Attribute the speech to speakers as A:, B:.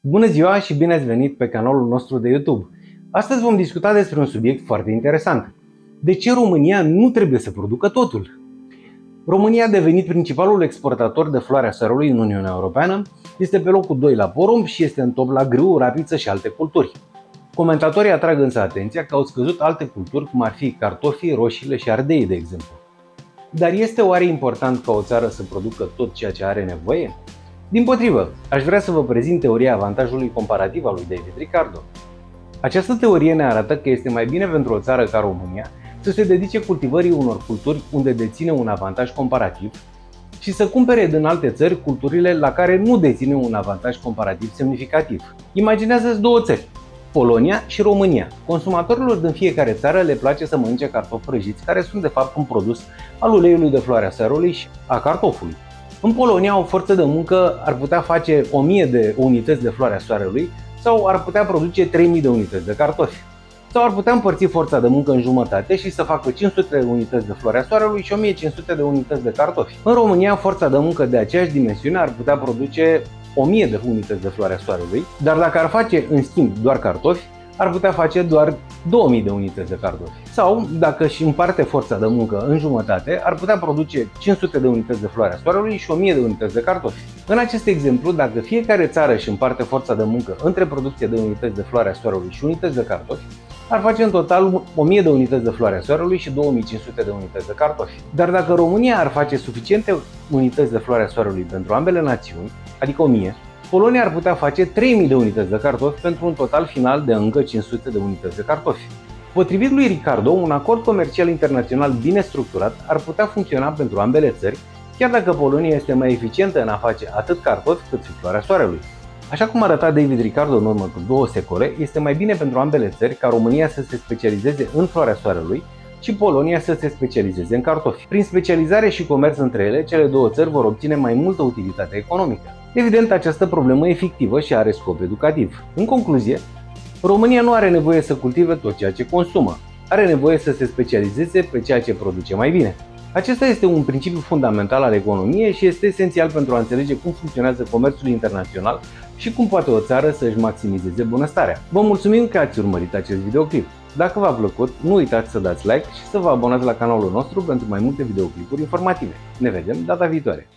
A: Bună ziua și bine ați venit pe canalul nostru de YouTube. Astăzi vom discuta despre un subiect foarte interesant. De ce România nu trebuie să producă totul? România a devenit principalul exportator de floarea soarelui în Uniunea Europeană, este pe locul 2 la porumb și este în top la grâu, rapiță și alte culturi. Comentatorii atrag însă atenția că au scăzut alte culturi, cum ar fi cartofii, roșiile și ardei, de exemplu. Dar este oare important ca o țară să producă tot ceea ce are nevoie? Din potrivă, aș vrea să vă prezint teoria avantajului comparativ al lui David Ricardo. Această teorie ne arată că este mai bine pentru o țară ca România să se dedice cultivării unor culturi unde deține un avantaj comparativ și să cumpere din alte țări culturile la care nu deține un avantaj comparativ semnificativ. Imaginează-ți două țări, Polonia și România. Consumatorilor din fiecare țară le place să mănânce cartofi prăjiți, care sunt de fapt un produs al uleiului de floarea sărului și a cartofului. În Polonia, o forță de muncă ar putea face 1000 de unități de floarea soarelui sau ar putea produce 3000 de unități de cartofi. Sau ar putea împărți forța de muncă în jumătate și să facă 500 de unități de floarea soarelui și 1500 de unități de cartofi. În România, forța de muncă de aceeași dimensiune ar putea produce 1000 de unități de floarea soarelui, dar dacă ar face în schimb doar cartofi, ar putea face doar 2000 de unități de cartofi. Sau, dacă și împarte forța de muncă în jumătate, ar putea produce 500 de unități de floarea soarelui și 1000 de unități de cartofi. În acest exemplu, dacă fiecare țară își împarte forța de muncă între producție de unități de floarea soarelui și unități de cartofi, ar face în total 1000 de unități de floarea soarelui și 2500 de unități de cartofi. Dar dacă România ar face suficiente unități de floarea soarelui pentru ambele națiuni, adică 1000, Polonia ar putea face 3000 de unități de cartofi pentru un total final de încă 500 de unități de cartofi. Potrivit lui Ricardo, un acord comercial internațional bine structurat ar putea funcționa pentru ambele țări, chiar dacă Polonia este mai eficientă în a face atât cartofi cât și floarea soarelui. Așa cum arăta David Ricardo în urmă cu două secole, este mai bine pentru ambele țări ca România să se specializeze în floarea soarelui și Polonia să se specializeze în cartofi. Prin specializare și comerț între ele, cele două țări vor obține mai multă utilitate economică. Evident, această problemă e fictivă și are scop educativ. În concluzie, România nu are nevoie să cultive tot ceea ce consumă, are nevoie să se specializeze pe ceea ce produce mai bine. Acesta este un principiu fundamental al economiei și este esențial pentru a înțelege cum funcționează comerțul internațional și cum poate o țară să își maximizeze bunăstarea. Vă mulțumim că ați urmărit acest videoclip. Dacă v-a plăcut, nu uitați să dați like și să vă abonați la canalul nostru pentru mai multe videoclipuri informative. Ne vedem data viitoare!